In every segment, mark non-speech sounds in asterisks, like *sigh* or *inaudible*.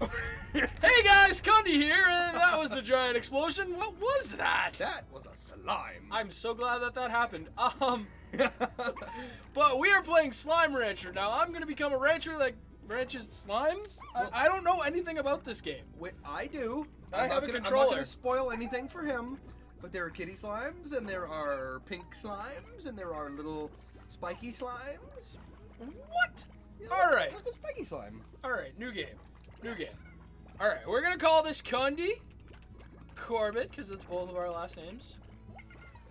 *laughs* hey guys, Kundy here, and that was the giant explosion. What was that? That was a slime. I'm so glad that that happened. *laughs* Um, *laughs* but we are playing Slime Rancher now. I'm gonna become a rancher that ranches slimes. I, I don't know anything about this game. Wait, I do. I I'm not have a gonna, I'm not gonna spoil anything for him, but there are kitty slimes, and there are pink slimes, and there are little spiky slimes. What? Yeah, All look- right, Look at spiky slime. all right, new game, new game. All right, we're gonna call this Kundy, Corbett, because it's both of our last names.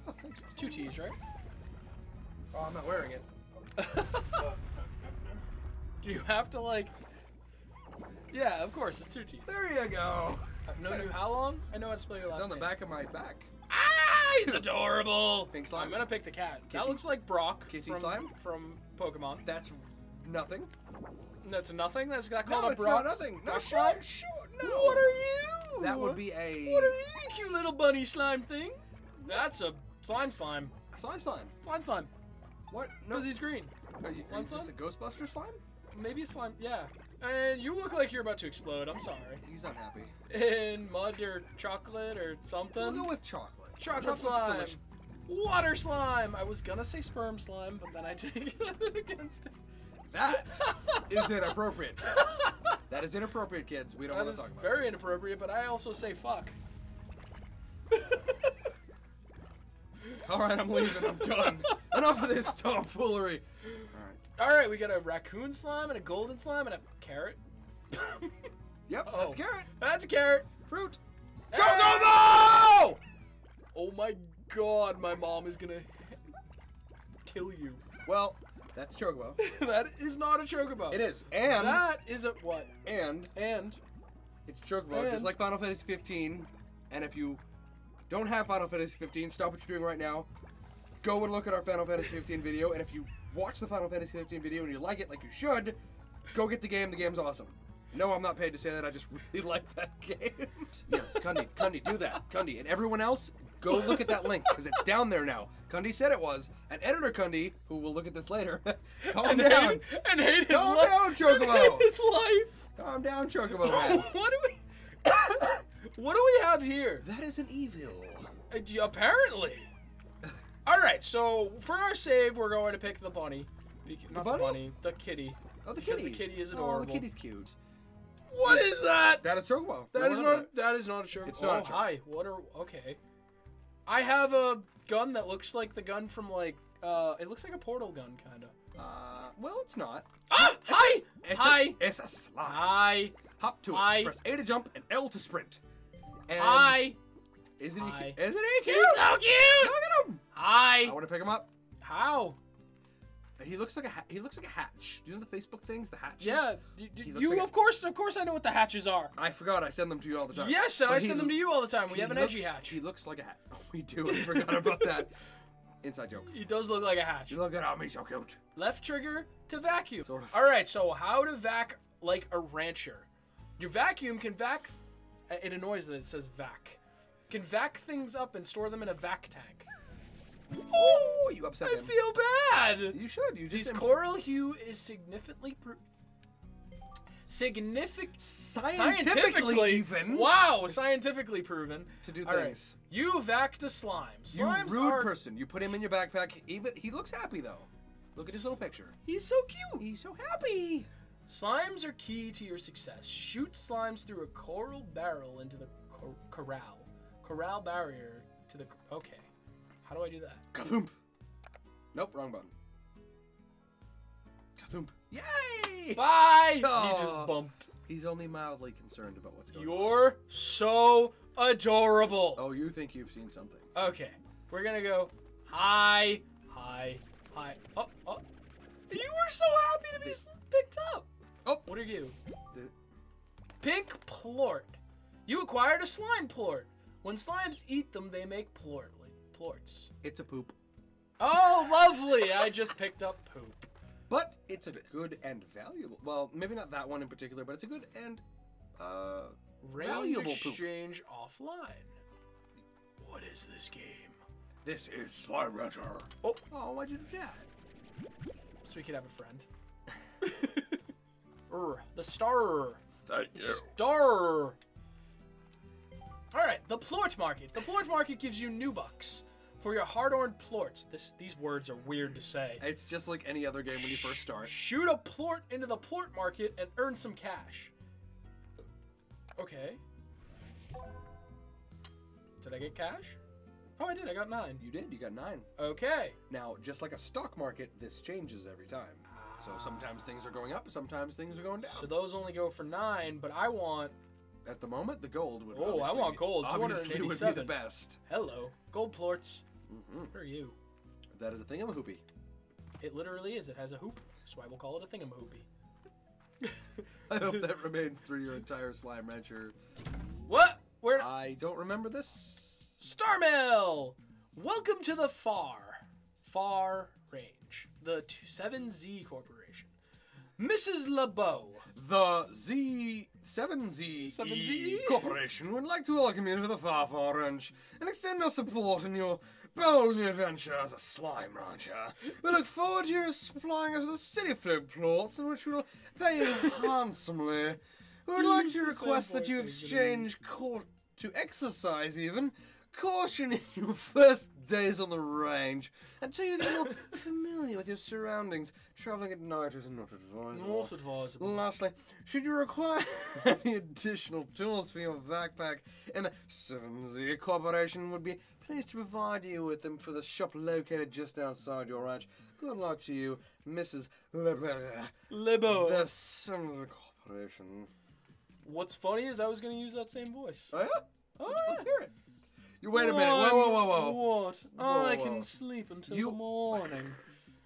*laughs* Two T's, right? Oh, I'm not wearing it. *laughs* Do you have to like? Yeah, of course, it's two T's. There you go. I've known you how long? I know how to spell your last name. It's on the name. back of my back. Ah, he's *laughs* adorable. Pink slime? I'm gonna pick the cat. That looks like Brock Kitty from, slime? from Pokemon. That's nothing. That's nothing. That's got called No, a it's not nothing. No, sure, sure, no. What are you? That would be a What are you, cute little bunny slime thing? That's a slime slime. slime slime. Slime slime. What? No. Because he's green. Are you, slime is this a? Ghostbuster slime? Maybe a slime. Yeah. And you look like you're about to explode. I'm sorry. He's unhappy. In mud or chocolate or something. We'll go with chocolate. Chocolate slime. delicious. Water slime. I was gonna say sperm slime, but then I *laughs* take it against it. That *laughs* is inappropriate, kids. That is inappropriate, kids. We don't That want to talk about very inappropriate, but I also say fuck. *laughs* All right, I'm leaving. I'm done. *laughs* Enough of this tomfoolery. All right. All right, we got a raccoon slime and a golden slime and a carrot. Yep, Oh. that's carrot. That's a carrot. Fruit. Hey! Chocobo! Oh my god, my mom is gonna kill you. Well, that's chocobo. *laughs* that is not a chocobo. It is, and That is a what? and And it's chocobo, And- just like Final Fantasy 15. And if you don't have Final Fantasy 15, stop what you're doing right now. Go and look at our Final Fantasy 15 video, and if you watch the Final Fantasy 15 video and you like it like you should, go get the game. The game's awesome. No, I'm not paid to say that. I just *laughs* really like that *laughs* game. yes, Kundy, Kundy, do that, Kundy, and everyone else, go look at that link because it's down there now. Kundy said it was, and editor Kundy, who will look at this later, *laughs* calm and down, hate, and hate his Calm life. down, Chocobo. *laughs* his life. calm down, Chocobo *laughs* man. what do we? *coughs* what do we have here? that is an evil. Uh, Apparently. All right, so for our save, we're going to pick the bunny. Not the bunny? bunny, the kitty. Oh, the Because kitty. the kitty is Oh, adorable. the kitty's cute. What is that? That is Chocobo. That is not. That is not a choke. It's not Oh, hi. What are? Okay. I have a gun that looks like the gun from like. Uh, it looks like a portal gun, kind of. Uh, well, it's not. Ah! Hi! It's Hi! A, it's a slime. Hi! Hop to it. Press A to jump and L to sprint. And Hi! Isn't he? Hi. cu- Isn't he cute? He's so cute! Look at him. Hi! I want to pick him up. How? He looks like a ha- he looks like a hatch. Do you know the Facebook things? The hatches. Yeah, you, you, like a- of course, of course, I know what the hatches are. I forgot. I send them to you all the time. Yes, and But I send them to you all the time. We have an looks- edgy hatch. He looks like a hatch. *laughs* Oh, we do. I forgot about that. *laughs* Inside joke. He does look like a hatch. You look at me so cute. Left trigger to vacuum. Sort of. All right, so how to vac like a rancher? Your vacuum can vac. uh, It annoys that it says vac. Can vac things up and store them in a vac tank. Oh, you upset I him. feel bad. You should. You just His coral hue is significantly pro- significant scientifically, even. Wow, scientifically proven To do All right, things. You vac to slime. You Slimes rude are- person. You put him in your backpack. Even he looks happy though. Look at his little picture. He's so cute. He's so happy. Slimes are key to your success. Shoot slimes through a coral barrel into the cor- corral. Corral barrier to the. Okay. How do I do that? Kaboom. Nope, wrong button. Kaboom. Yay! Bye! He just bumped. He's only mildly concerned about what's going on. You're so adorable. Oh, you think you've seen something? Okay. We're gonna go. Hi. Hi. Hi. Oh, oh. You were so happy to be picked up. Oh, What are you? the, Pink plort. You acquired a slime plort. When slimes eat them, they make plort plorts. it's a poop. Oh, lovely! I just picked up poop. But it's a good and valuable. Well, maybe not that one in particular, but it's a good and uh valuable poop. exchange offline. What is this game? This is Slime Rancher. Oh, Oh, why'd you do that? so we could have a friend. *laughs* The star. Thank you. Star. All right, the plort market. The plort market gives you new bucks for your hard-earned plorts. This these words are weird to say. It's just like any other game when you first start. Shoot a plort into the plort market and earn some cash. Okay. Did I get cash? Oh, I did. I got nine. You did. You got nine. Okay. Now, just like a stock market, this changes every time. So ah. sometimes things are going up, sometimes things are going down. So those only go for nine, but I want. At the moment, the gold would. Oh, I want gold, Obviously, would be the 287. best. Hello, gold plorts. Hmm What are you? That is a thing of a hoopy. It literally is. It has a hoop, so I will call it a thingamahoopy. *laughs* I hope that remains through your entire slime rancher. What? Where? I don't remember this. Starmail! Welcome to the FAR. FAR Range. The 7Z Corporation. Mrs. LeBeau. The Z7Z 7Z? Corporation would like to welcome you to the Far Far Ranch and extend our support in your bold new adventure as a slime rancher. We look forward to your supplying us with city float plots in which we will pay you *laughs* handsomely. We would like to request that you I was gonna exchange court to exercise even caution in your first days on the range until you get more *laughs* familiar with your surroundings. Traveling at night is not advisable. Most advisable. Lastly, should you require *laughs* any additional tools for your backpack, and the 7Z Corporation would be pleased to provide you with them for the shop located just outside your ranch. Good luck to you, Mrs. LeBeau. LeBeau. The 7Z Corporation. What's funny is I was going to use that same voice. Oh, yeah? Oh, Let's yeah. hear it. You wait a minute. Whoa, whoa, whoa, whoa. What? Whoa, I whoa. can sleep until You- the morning. *laughs*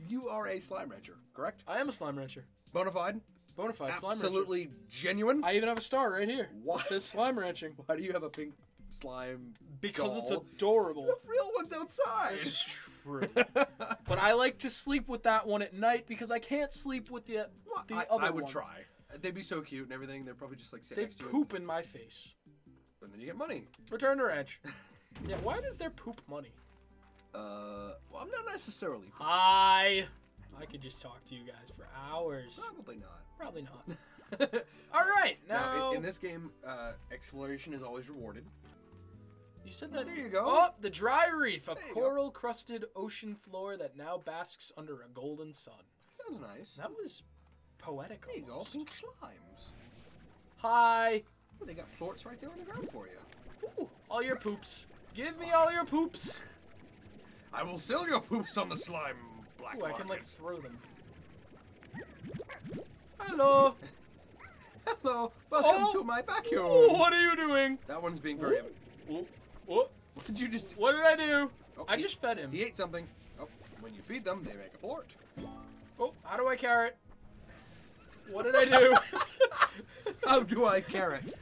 You are a slime rancher, correct? I am a slime rancher. Bonafide? Bonafide slime rancher. Absolutely genuine? I even have a star right here. What? It says slime ranching. Why do you have a pink slime Because it's adorable. Have real ones outside. This is true. *laughs* but I like to sleep with that one at night because I can't sleep with the Well, the I, other I would ones. try. They'd be so cute and everything. They're probably just like sit They next to you, poop in my face. and then you get money. Return to ranch. *laughs* yeah, why does there poop money? Uh, well, I'm not necessarily. Hi. I could just talk to you guys for hours. Probably not. Probably not. *laughs* All right, now, now, in, in this game, uh, exploration is always rewarded. you said that. There you go. Oh, the dry reef, a go. coral-crusted ocean floor that now basks under a golden sun. Sounds nice. That was poetic. There you go. almost. Pink slimes. Hi. Oh, they got plorts right there on the ground for you. Ooh, all your poops. Give me all your poops. I will sell your poops on the slime black Ooh, I market. can like throw them. Hello. *laughs* Hello, welcome Oh. to my vacuum. Ooh, what are you doing? That one's being very. Ooh, ooh. What did you just? What did I do? Oh, I he- just fed him. He ate something. Oh, when you feed them, they make a plort. Oh, how do I carrot? What did I *laughs* do? How do I carrot?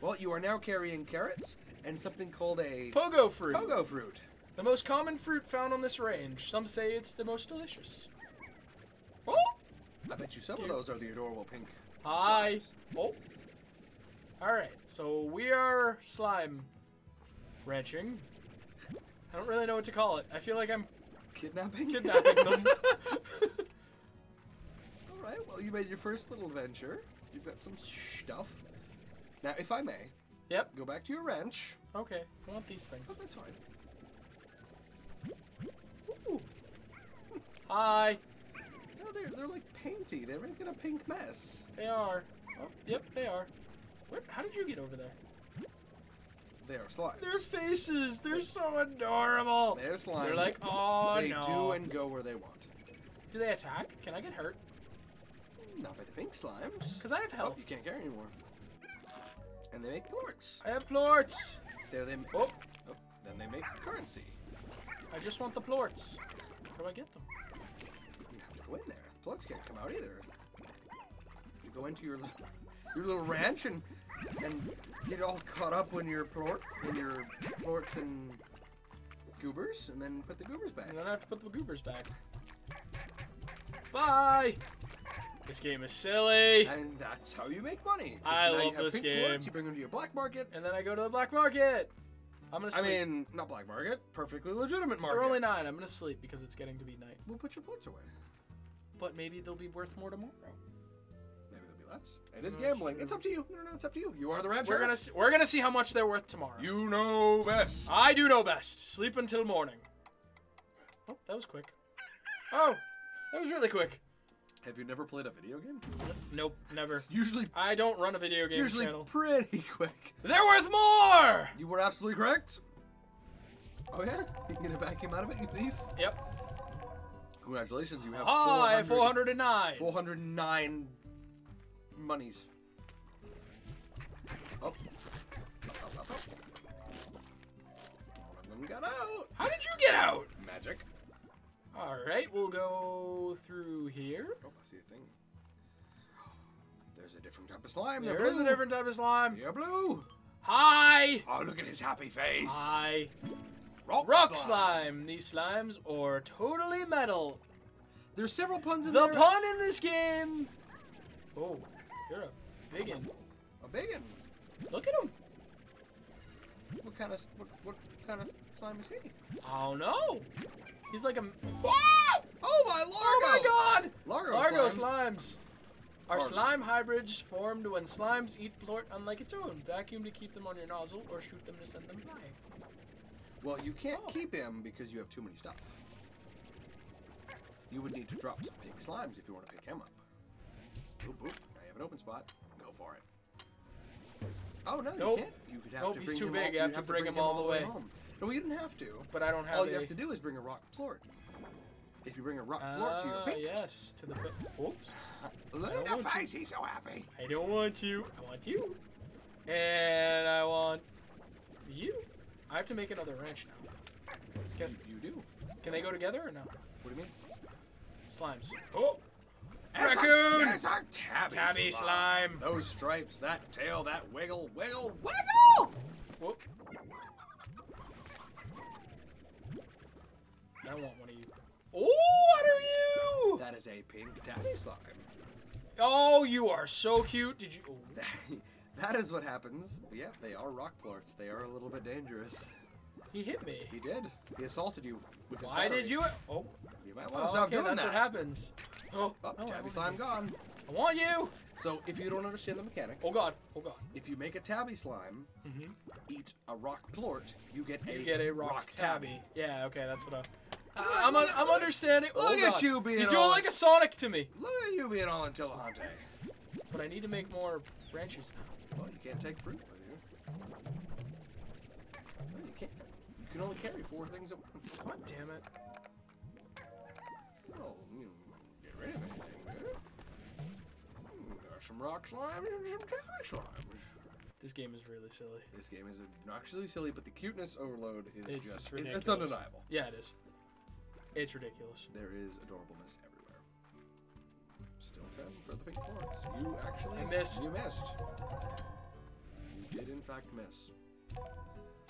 Well, you are now carrying carrots and something called a Pogo fruit. pogo fruit. The most common fruit found on this range. Some say it's the most delicious. Oh, I bet you some of those are the adorable pink. hi. slimes. Oh. All right, so we are slime ranching. I don't really know what to call it. I feel like I'm Kidnapping? kidnapping them. *laughs* All right. Well, you made your first little venture. You've got some stuff. Now, if I may, yep. go back to your ranch. Okay. I want these things. Oh, that's fine. Ooh. Hi. No, they're they're like painty. They're making a pink mess. They are. Oh, yep, they are. Where, how did you get over there? They are slimes. Their faces, they're so adorable. They're slimes. They're like, oh they no. do and go where they want. Do they attack? Can I get hurt? Not by the pink slimes. Because I have Oh, you can't carry anymore. And they make plorts. I have plorts. There they. Oh, oh, then they make currency. I just want the plorts. How do I get them? You have to go in there. The Plorts can't come out either. You go into your li- *laughs* your little ranch and and get all caught up when your plort in your plorts and goobers, and then put the goobers back. And then I have to put the goobers back. Bye. This game is silly. And that's how you make money. I love this game. Plorts, you bring them to your black market. And then I go to the black market. I'm gonna I mean, not black market, perfectly legitimate market. They're only nine. I'm gonna sleep because it's getting to be night. We'll put your plorts away. But maybe they'll be worth more tomorrow. Maybe they'll be less. it is That's gambling. true. It's up to you. No, no, no, it's up to you. You are the rancher. We're gonna see, we're gonna see how much they're worth tomorrow. You know best. I do know best. Sleep until morning. Oh, that was quick. Oh, that was really quick. Have you never played a video game? Nope, never. It's usually, I don't run a video it's game usually channel. pretty *laughs* quick. They're worth more. You were absolutely correct. Oh yeah, you can get a vacuum out of it, you thief. Yep. Congratulations, you have Ah, I 400 have 409. 409 monies. Oh. Up, up, up, up. All of them got out. How did you get out? Magic. All right, we'll go through here. Oh, I see a thing. There's a different type of slime. There is a different type of slime. They're blue. Hi. Oh, look at his happy face. Hi. Rock, Rock slime. These slimes are totally metal. There's several puns in The there. The pun in this game. Oh, you're a biggin. A big one. Look at him. What kind of what, what kind of slime is he? Oh no. He's like a. Whoa! Oh my Largo! Oh my God! Largo, Largo slimes. slimes. Are Largo. slime hybrids formed when slimes eat plort unlike its own? Vacuum to keep them on your nozzle or shoot them to send them flying. Well, you can't Oh. keep him because you have too many stuff. You would need to drop some pink slimes if you want to pick him up. Oop, oop. Now you have an open spot. Go for it. Oh no, Nope. you can't. You could have Nope, to he's too him big. All, You have to bring him all the way. home. No, you didn't have to. But I don't have all you a- have to do is bring a rock plort. If you bring a rock plort to your Ah, pink, yes, to the. Oops. *sighs* look at face. He's so happy. I don't want you. I want you. And I want you. I have to make another ranch now. Can, You, you do. can they go together or no? What do you mean? Slimes. Oh! There's Raccoon! There's our tabby, Tabby slime. Those stripes, that tail, that wiggle, wiggle, wiggle! Whoop. I want one of you. Oh, what are you? That is a pink tabby slime. Oh, you are so cute. Did you? Oh, *laughs* that is what happens. Yeah, they are rock plorts. They are a little bit dangerous. He hit me. He did. He assaulted you with his Why battery. did you? Oh, You might want oh to stop okay, doing that's that. That's what happens. Oh, Oh, no, tabby slime you. gone. I want you. So if you don't understand the mechanic, Oh God. Oh God. if you make a tabby slime, Mm-hmm. eat a rock plort, you get a You get a rock, tabby. tabby. Yeah. Okay, that's what I. I- I'm, un- look- I'm look- understanding. look oh, at God. you being He's doing like a Sonic to me. Look at you being all intelligente. But I need to make more branches now. Well, you can't take fruit with you. No, you can't. You can only carry four things at once. God damn it. Well, you know, get rid of anything. Hmm, There's some rock slime and some tabby slime. This game is really silly. This game is obnoxiously silly, but the cuteness overload is It's, just it's it's, ridiculous. it's undeniable. Yeah, it is. It's ridiculous. There is adorableness everywhere. Still 10 for the pink plorts. You actually I missed. You missed. You did in fact miss.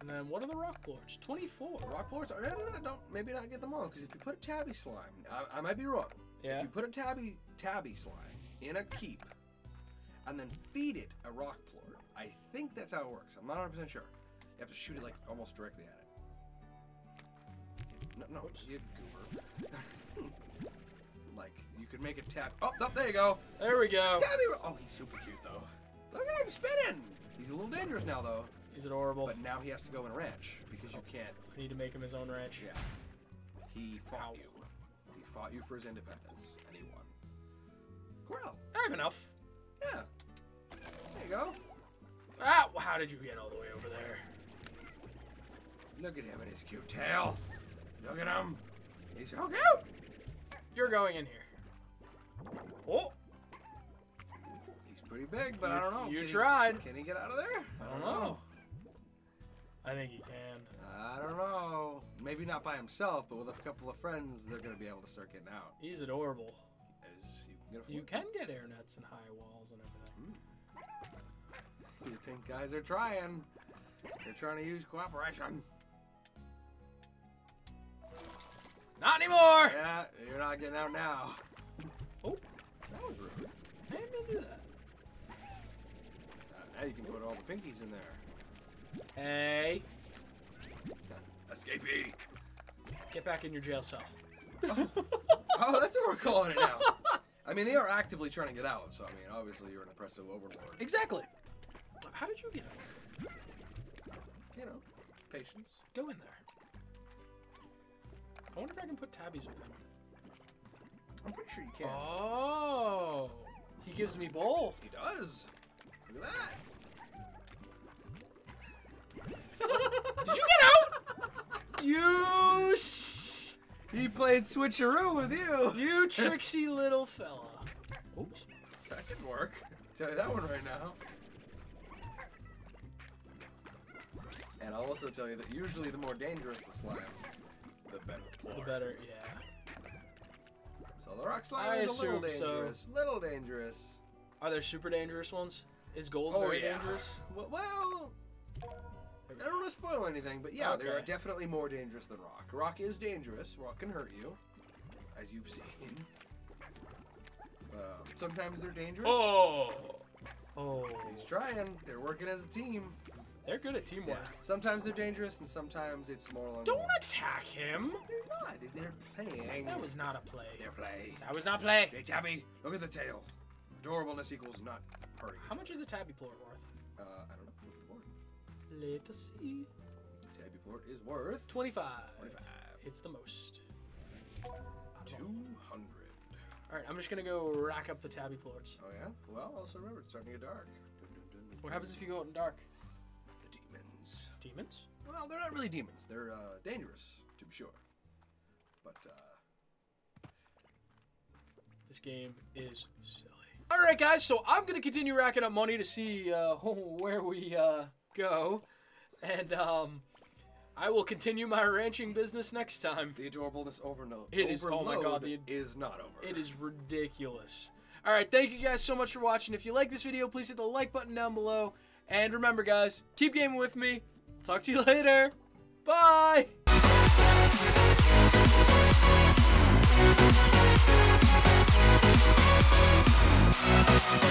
And then what are the rock plorts? 24. Rock are no, no, no, don't maybe not get them all because if you put a tabby slime, I, I might be wrong. Yeah. If you put a tabby tabby slime in a keep and then feed it a rock plort, I think that's how it works. I'm not 100 percent sure. You have to shoot it like almost directly at it. No, no, Whoops. you goober. *laughs* like you could make a tab. Oh, no, there you go. There we go. Tabby. Oh, he's super cute though. Look at him spinning. He's a little dangerous now though. He's adorable. But now he has to go in a ranch because you can't. I need to make him his own ranch. Yeah. He fought Ow. you. He fought you for his independence, and he won. Corral. I have enough. Yeah. There you go. Ah, how did you get all the way over there? Look at him and his cute tail. Look at him. He's so cute. You're going in here. Oh, He's pretty big, but You- I don't know. you Can he- tried. can he get out of there? I don't know. I think he can. I don't know. Maybe not by himself, but with a couple of friends, they're gonna be able to start getting out. He's adorable. As you can get You can get air nets and high walls and everything. The pink guys are trying. They're trying to use cooperation. Not anymore! Yeah, you're not getting out now. Oh, That was rude. I didn't to do that. Uh, now you can put all the pinkies in there. Hey, Escapee. get back in your jail cell. Oh, oh that's what we're calling it now. *laughs* I mean, they are actively trying to get out, so I mean, obviously you're an oppressive overlord. Exactly. How did you get out? You know, patience. Go in there. I wonder if I can put tabbies with him. I'm pretty sure you can. Oh, he gives me both. He does. Played switcheroo with you. you tricksy little fella. Oops. That didn't work. I'll tell you that one right now. And I'll also tell you that usually the more dangerous the slime, the better. The better, yeah. So the rock slime I is a little assume so. dangerous. Little dangerous. Are there super dangerous ones? Is gold Oh very yeah. dangerous? Well, to spoil anything, but yeah, they are definitely more dangerous than rock. Rock is dangerous. Rock can hurt you, as you've seen. Um, sometimes they're dangerous. Oh. Oh. He's trying. They're working as a team. They're good at Yeah. teamwork. Sometimes they're dangerous, and sometimes it's more along. Don't attack him. They're not. They're playing. That was not a play. Their play. That was not play. Hey, Tabby, look at the tail. Adorableness equals not hurting. How much is a tabby plort worth? Uh, I don't know. Let us see. Tabby plort is worth 25. 25. It's the most. two hundred. Alright, I'm just gonna go rack up the tabby plorts. Oh yeah. Well, also remember it's starting to get dark. Dun, dun, dun, What happens if you go out in dark? the demons? Demons? Well, they're not really demons. They're uh, dangerous, to be sure. But uh, This game is silly. Alright, guys, so I'm gonna continue racking up money to see uh, *laughs* where we uh, go, and um, I will continue my ranching business next time. The adorableness overload. It is. Oh my god, the, is not over. It is ridiculous. All right, thank you guys so much for watching. If you like this video, please hit the like button down below. And remember, guys, keep gaming with me. Talk to you *laughs* later. Bye. We'll be right back.